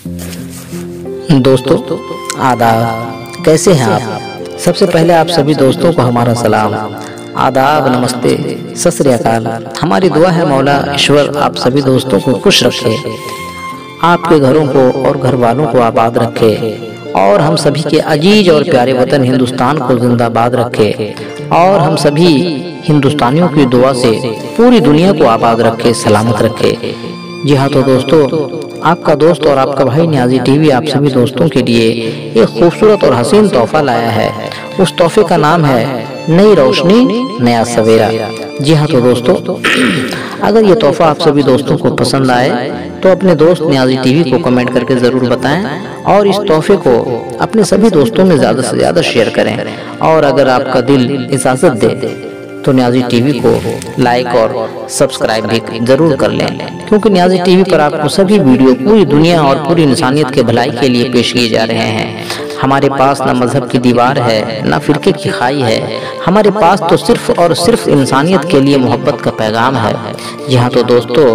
दोस्तों, आदाब, कैसे हैं आप? सबसे पहले आप सभी दोस्तों को हमारा सलाम। आदाब, नमस्ते, सत अकाल। हमारी दुआ है, मौला ईश्वर आप सभी दोस्तों को खुश रखे, आपके घरों को और घर वालों को आबाद रखे, और हम सभी के अज़ीज़ और प्यारे वतन हिंदुस्तान को जिंदाबाद रखे, और हम सभी हिंदुस्तानियों की दुआ से पूरी दुनिया को आबाद रखे, सलामत रखे। जी हाँ तो दोस्तों आपका दोस्त और आपका भाई न्याजी टीवी आप सभी दोस्तों के लिए एक खूबसूरत और हसीन तोहफा लाया है। उस तोहफे का नाम है नई रोशनी, नया सवेरा। जी हाँ तो दोस्तों, अगर ये तोहफा आप सभी दोस्तों को पसंद आए तो अपने दोस्त न्याजी टीवी को कमेंट करके ज़रूर बताएँ और इस तोहफे को अपने सभी दोस्तों में ज़्यादा से ज़्यादा शेयर करें। और अगर आपका दिल इजाज़त दे तो न्याजी टीवी को लाइक और सब्सक्राइब भी ज़रूर कर लें क्योंकि न्याजी टीवी पर आपको सभी वीडियो पूरी दुनिया और पूरी इंसानियत के भलाई के लिए पेश किए जा रहे हैं। हमारे पास न मज़हब की दीवार है न फिरके की खाई है। हमारे पास तो सिर्फ़ और सिर्फ़ इंसानियत के लिए मोहब्बत का पैगाम है। यहाँ तो दोस्तों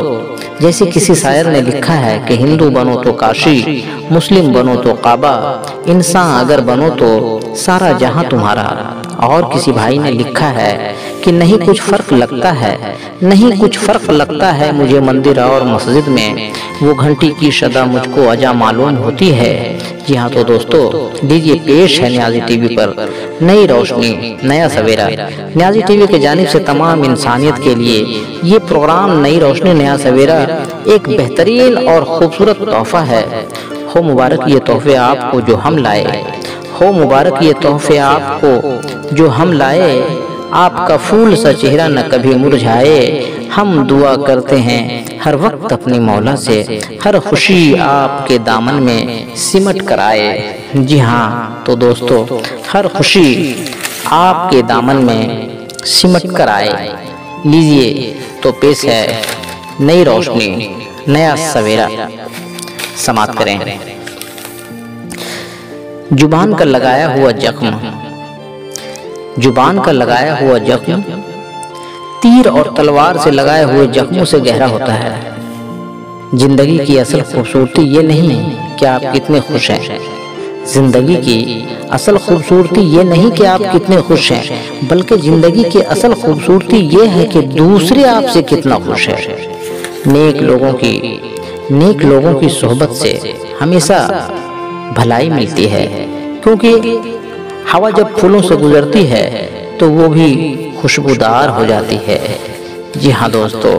जैसे किसी शायर ने लिखा है कि हिंदू बनो तो काशी मुस्लिम बनो तो काबा इंसान अगर बनो तो सारा जहाँ तुम्हारा और किसी भाई ने लिखा है कि नहीं कुछ फ़र्क लगता है। नहीं कुछ फ़र्क लगता है मुझे मंदिर और मस्जिद में। वो घंटी की सदा मुझको अजा मालूम होती है। जी हाँ तो दोस्तों लीजिए पेश है न्याजी टीवी पर नई रोशनी नया सवेरा। न्याजी टीवी के जानब से तमाम इंसानियत के लिए ये प्रोग्राम नई रोशनी नया सवेरा एक बेहतरीन और खूबसूरत तोहफा है। हो। मुबारक ये तोहफे आपको जो हम लाए। हो मुबारक ये तोहफे आपको जो हम लाए आपका फूल सा चेहरा न कभी मुरझाए। हम दुआ करते हैं हर वक्त अपनी मौला से हर खुशी आपके दामन में सिमट कर आए जी हाँ तो दोस्तों हर खुशी आपके दामन में सिमट कर आए लीजिए तो पेश है नई रोशनी नया सवेरा। समाप्त करें। ज़ुबान का लगाया हुआ जख्म। ज़ुबान का लगाया हुआ जख्म तीर और तलवार से लगाए हुए जख्मों से गहरा होता है। ज़िंदगी की असल खूबसूरती ये नहीं है कि आप कितने खुश हैं। ज़िंदगी की असल खूबसूरती ये नहीं कि आप कितने खुश हैं। बल्कि ज़िंदगी की असल खूबसूरती ये है कि दूसरे आपसे कितना खुश है। नेक लोगों की नेक लोगों की सोहबत से हमेशा भलाई मिलती है। क्योंकि हवा जब फूलों से गुजरती है तो वो भी खुशबूदार हो जाती है। जी हाँ दोस्तों,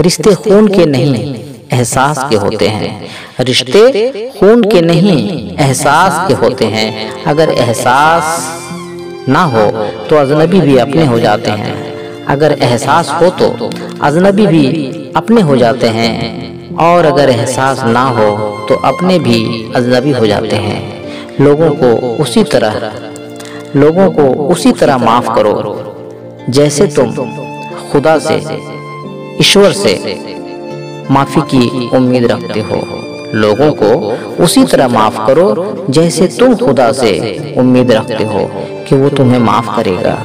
रिश्ते खून के नहीं, एहसास के होते हैं। रिश्ते खून के नहीं, एहसास के होते हैं। अगर एहसास ना हो तो अजनबी भी अपने हो जाते हैं। अगर एहसास हो तो अजनबी भी अपने हो जाते हैं। और अगर एहसास ना हो तो अपने भी अजनबी हो जाते हैं। लोगों को उसी तरह। लोगों को उसी तरह माफ़ करो। जैसे तुम खुदा से, ईश्वर से माफ़ी की उम्मीद रखते हो। लोगों को उसी तरह माफ़ करो जैसे तुम खुदा से उम्मीद रखते हो कि वो तुम्हें माफ़ करेगा।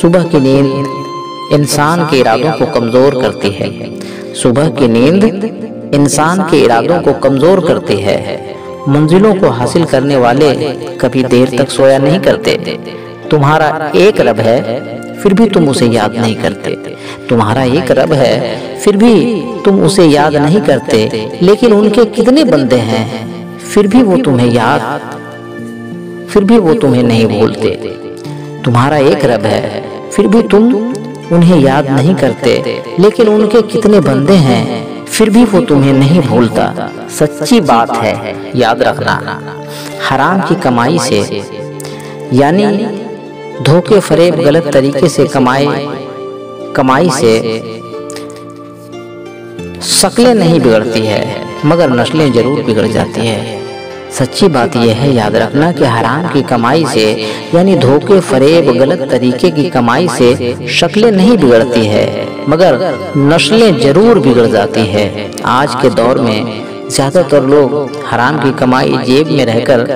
सुबह की नींद इंसान के इरादों को कमज़ोर करती है। सुबह की नींद इंसान के इरादों को कमज़ोर करती है। मंजिलों को हासिल करने वाले कभी देर तक सोया नहीं करते। तुम्हारा एक रब है, फिर भी तुम उसे याद नहीं करते। तुम्हारा एक रब है, फिर भी तुम उसे याद नहीं करते। लेकिन उनके कितने बंदे हैं, फिर भी वो तुम्हें याद, फिर भी वो तुम्हें नहीं भूलते। तुम्हारा एक रब है, फिर भी तुम उन्हें याद नहीं करते। लेकिन उनके कितने बंदे हैं फिर भी वो तुम्हें नहीं भूलता। सच्ची बात है, याद रखना। हराम की कमाई से, यानी धोखे फरेब गलत तरीके से कमाए, कमाई से शक्लें नहीं बिगड़ती है, मगर नस्लें ज़रूर बिगड़ जाती है। सच्ची बात यह है, याद रखना कि हराम की कमाई से, यानी धोखे, फरेब, गलत तरीके की कमाई से शक्लें नहीं बिगड़ती है, मगर नस्लें ज़रूर बिगड़ जाती है। आज के दौर में ज़्यादातर लोग हराम की कमाई जेब में रहकर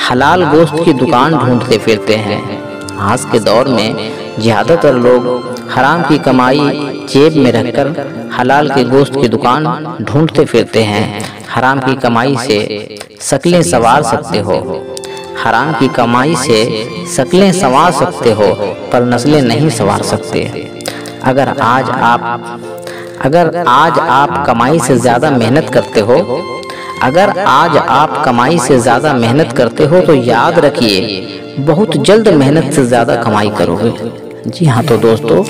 हलाल गोश्त की दुकान ढूंढते फिरते हैं। आज के दौर में ज़्यादातर लोग हराम की कमाई जेब में रखकर हलाल के गोश्त की दुकान ढूंढते फिरते हैं। हराम की कमाई से शक्लें सवार सकते हो। हराम की कमाई से शक्लें संवार सकते हो, पर नस्लें नहीं संवार सकते। अगर आज आप अगर आज आप कमाई से ज़्यादा मेहनत करते हो अगर आज आप कमाई से ज़्यादा मेहनत करते हो तो याद रखिए, बहुत जल्द मेहनत से ज़्यादा कमाई करोगे। जी हाँ तो दोस्तों,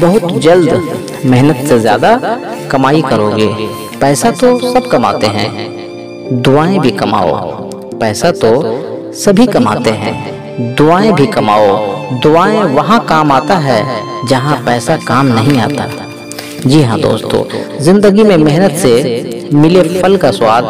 बहुत जल्द मेहनत से ज़्यादा कमाई करोगे। पैसा तो सब कमाते हैं, दुआएँ भी कमाओ। पैसा तो सभी कमाते हैं, दुआएँ भी कमाओ। दुआएँ वहाँ काम आता है जहाँ पैसा काम नहीं आता। जी हाँ दोस्तों, ज़िंदगी में मेहनत से मिले फल का स्वाद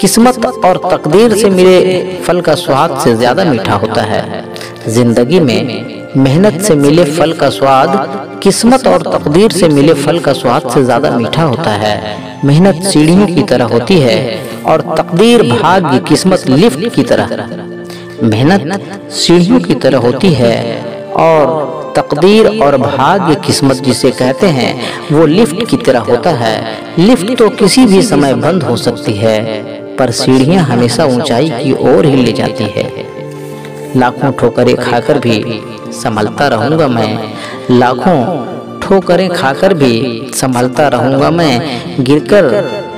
किस्मत और तकदीर से मिले फल का स्वाद से ज़्यादा मीठा होता है। ज़िंदगी में मेहनत से मिले फल का स्वाद किस्मत और तकदीर से मिले फल का स्वाद से ज़्यादा मीठा होता है। मेहनत सीढ़ियों की तरह होती है और तकदीर भाग्य किस्मत लिफ्ट की तरह। मेहनत सीढ़ियों की तरह होती है और तकदीर और भाग्य किस्मत जिसे कहते हैं वो लिफ्ट की तरह होता है। लिफ्ट तो किसी भी समय बंद हो सकती है पर सीढ़ियाँ हमेशा ऊंचाई की ओर ही ले जाती है। लाखों ठोकरें खाकर भी संभलता रहूँगा मैं। लाखों ठोकरें खाकर भी संभलता रहूँगा मैं। गिरकर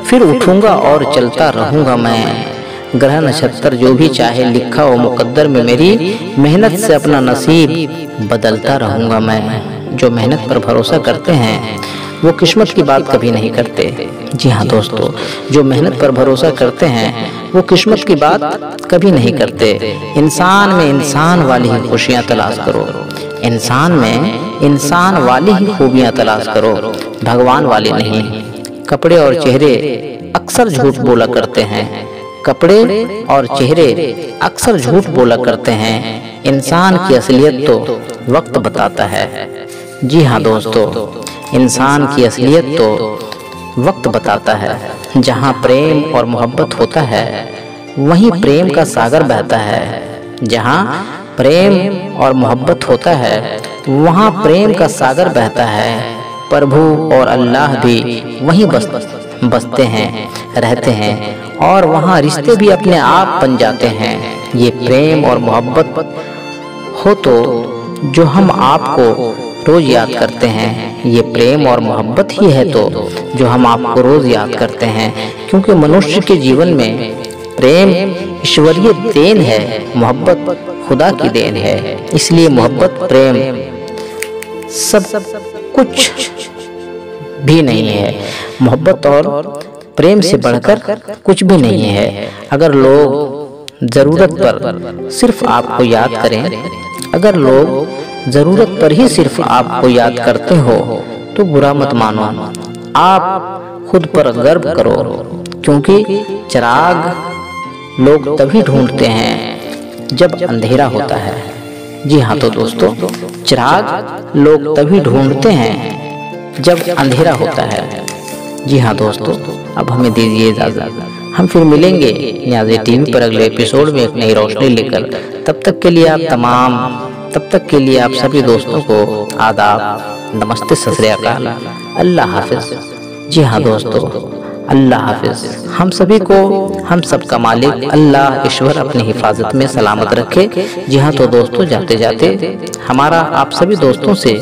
फिर उठूँगा और चलता रहूँगा मैं। ग्रह नक्षत्र जो भी चाहे लिखा हो मुकद्दर में मेरी मेहनत से अपना नसीब बदलता रहूँगा मैं। जो मेहनत पर भरोसा करते हैं, वो किस्मत की बात कभी नहीं करते। जी हाँ दोस्तों, जो मेहनत पर भरोसा करते हैं, वो किस्मत की बात कभी नहीं करते। इंसान में इंसान वाली ही खुशियाँ तलाश करो। इंसान में इंसान वाली ही खूबियाँ तलाश करो। भगवान वाले नहीं। कपड़े और चेहरे अक्सर झूठ बोला करते हैं। कपड़े और चेहरे अक्सर झूठ बोला करते हैं। इंसान की असलियत तो वक्त बताता है। जी हाँ दोस्तों, इंसान की असलियत तो वक्त बताता है। जहाँ प्रेम और मोहब्बत होता है, वहीं प्रेम का सागर बहता है। जहाँ प्रेम और मोहब्बत होता है, वहाँ प्रेम का सागर बहता है। प्रभु और अल्लाह भी वहीं बस बसते हैं, रहते हैं और वहाँ रिश्ते भी अपने आप बन जाते हैं। ये प्रेम और मोहब्बत हो तो जो हम आपको रोज याद करते हैं, ये प्रेम और मोहब्बत ही है तो जो हम आपको रोज याद करते हैं। क्योंकि मनुष्य के जीवन में प्रेम ईश्वरीय देन है, मोहब्बत खुदा की देन है। इसलिए मोहब्बत, प्रेम सब कुछ भी नहीं है। मोहब्बत और प्रेम से बढ़कर कुछ भी नहीं है। अगर लोग ज़रूरत पर सिर्फ़ आपको याद करें, अगर लोग ज़रूरत पर ही सिर्फ़ आपको याद करते हो तो बुरा मत मानो। आप खुद पर गर्व करो, क्योंकि चिराग लोग तभी ढूंढते हैं जब अंधेरा होता है। जी हाँ तो दोस्तों, चिराग लोग तभी ढूंढते हैं जब अंधेरा होता है। जी हाँ दोस्तों, अब हमें दीजिए इजाज़त। हम फिर मिलेंगे न्याजी टीवी पर अगले एपिसोड में एक नई रोशनी लेकर। तब तक के लिए आप तमाम, तब तक के लिए आप सभी दोस्तों को आदाब। नमस्ते, सत अल्लाह हाफिज। जी हाँ दोस्तों। अल्लाह हाफिज। हम सभी को, हम सबका मालिक अल्लाह ईश्वर अपनी हिफाजत में सलामत रखे। जी हाँ तो दोस्तों जाते जाते हमारा आप सभी दोस्तों से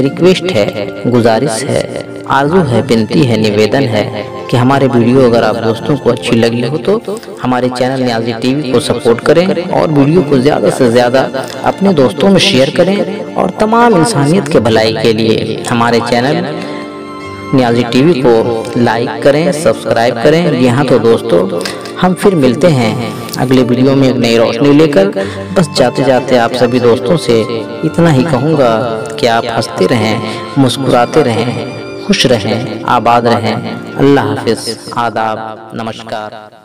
रिक्वेस्ट है, गुजारिश है, आरज़ू है बिनती है, निवेदन है कि हमारे वीडियो अगर आप दोस्तों को अच्छी लगी हो तो हमारे चैनल न्याजी टीवी को सपोर्ट करें और वीडियो को ज़्यादा से ज़्यादा अपने दोस्तों में शेयर करें और तमाम इंसानियत के भलाई के लिए हमारे चैनल न्याजी टीवी को लाइक करें सब्सक्राइब करें। यहाँ तो दोस्तों, हम फिर मिलते हैं अगले वीडियो में एक नई रोशनी लेकर। बस जाते जाते आप सभी दोस्तों से इतना ही कहूँगा कि आप हँसते रहें, मुस्कुराते रहें, खुश रहें, आबाद रहें। अल्लाह हाफिज़, आदाब, नमस्कार।